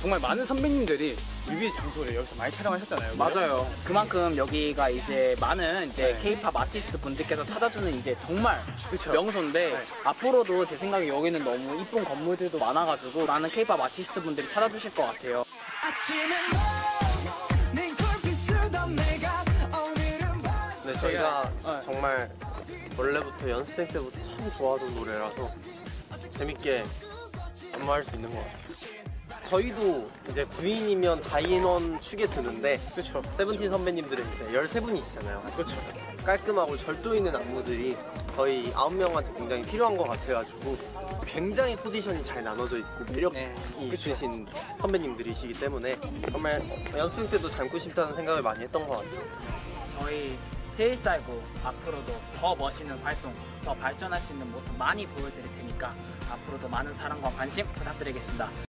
정말 많은 선배님들이 뮤비의 장소를 여기서 많이 촬영하셨잖아요. 맞아요. 그만큼 여기가 이제 많은 이제 네. 케이팝 아티스트 분들께서 찾아주는 이제 정말 그쵸. 명소인데 네. 앞으로도 제 생각에 여기는 너무 이쁜 건물들도 많아가지고 많은 케이팝 아티스트 분들이 찾아주실 것 같아요. 네, 저희가 정말 원래부터 연습생 때부터 참 좋아하던 노래라서 재밌게 안무할 수 있는 것 같아요. 저희도 이제 9인이면 다인원 축에 드는데 그렇죠. 세븐틴 선배님들은 이제 13분이시잖아요. 그렇죠. 깔끔하고 절도 있는 안무들이 저희 9명한테 굉장히 필요한 것 같아가지고 굉장히 포지션이 잘 나눠져 있고 매력이 네, 있으신 선배님들이시기 때문에 정말 연습생 때도 닮고 싶다는 생각을 많이 했던 것 같아요. 저희 제일살구 앞으로도 더 멋있는 활동, 더 발전할 수 있는 모습 많이 보여드릴 테니까 앞으로도 많은 사랑과 관심 부탁드리겠습니다.